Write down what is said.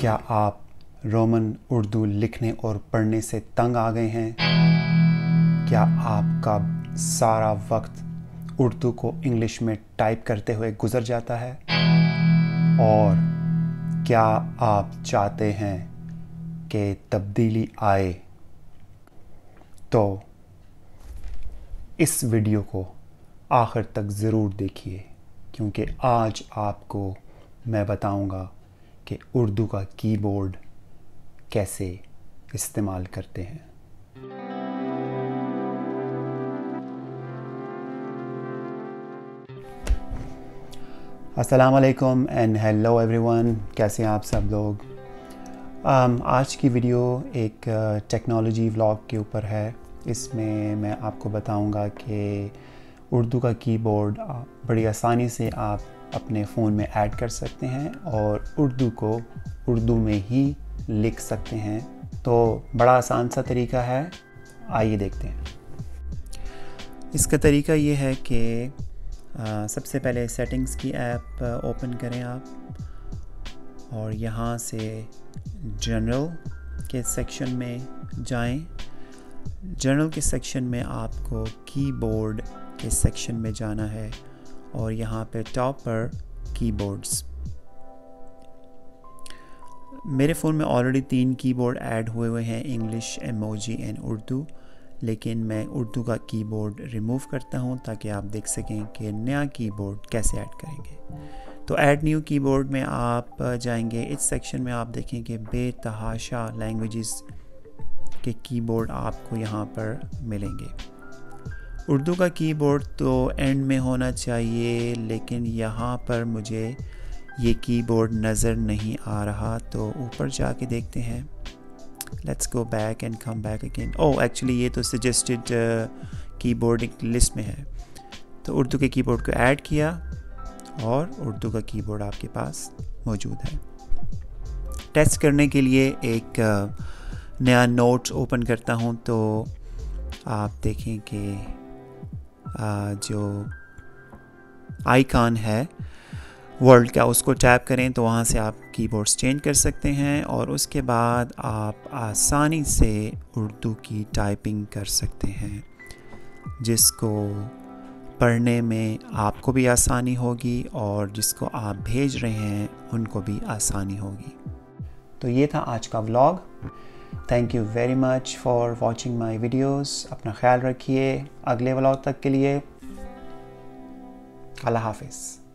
क्या आप रोमन, उर्दू लिखने और पढ़ने से तंग आ गए हैं? क्या आपका सारा वक्त उर्दू को इंग्लिश में टाइप करते हुए गुजर जाता है? और क्या आप चाहते हैं कि तब्दीली आए? तो इस वीडियो को आखिर तक ज़रूर देखिए, क्योंकि आज आपको मैं बताऊँगा कि उर्दू का कीबोर्ड कैसे इस्तेमाल करते हैं। अस्सलाम वालेकुम एंड हेलो एवरीवन कैसे हैं आप सब लोग? um, आज की वीडियो एक टेक्नोलॉजी व्लॉग के ऊपर है। इसमें मैं आपको बताऊँगा कि उर्दू का कीबोर्ड बड़ी आसानी से आप अपने फ़ोन में ऐड कर सकते हैं और उर्दू को उर्दू में ही लिख सकते हैं। तो बड़ा आसान सा तरीका है। आइए देखते हैं। इसका तरीका ये है कि सबसे पहले सेटिंग्स की ऐप ओपन करें आप और यहाँ से जनरल के सेक्शन में जाएँ। जनरल के सेक्शन में आपको कीबोर्ड के सेक्शन में जाना है। और यहाँ पे टॉप पर कीबोर्ड्स मेरे फ़ोन में ऑलरेडी तीन कीबोर्ड ऐड हुए हुए हैं इंग्लिश एमोजी एंड उर्दू। लेकिन मैं उर्दू का कीबोर्ड रिमूव करता हूँ ताकि आप देख सकें कि नया कीबोर्ड कैसे ऐड करेंगे। तो ऐड न्यू कीबोर्ड में आप जाएँगे। इस सेक्शन में आप देखें कि बेतहाशा लैंग्वेजेस के कीबोर्ड आपको यहाँ पर मिलेंगे। उर्दू का कीबोर्ड तो एंड में होना चाहिए लेकिन यहाँ पर मुझे ये कीबोर्ड नज़र नहीं आ रहा तो ऊपर जाके देखते हैं। Let's go back and come back again oh actually ये तो सजेस्टेड कीबोर्ड लिस्ट में है। तो उर्दू के कीबोर्ड को ऐड किया और उर्दू का कीबोर्ड आपके पास मौजूद है। टेस्ट करने के लिए एक uh, नया नोट्स ओपन करता हूँ तो आप देखें कि जो आइकॉन है वर्ल्ड का, उसको टैप करें तो वहाँ से आप कीबोर्ड्स चेंज कर सकते हैं और उसके बाद आप आसानी से उर्दू की टाइपिंग कर सकते हैं, जिसको पढ़ने में आपको भी आसानी होगी और जिसको आप भेज रहे हैं उनको भी आसानी होगी। तो ये था आज का vlog thank you very much for watching my videos अपना ख्याल रखिए अगले व्लॉग तक के लिए अल्लाह हाफिज़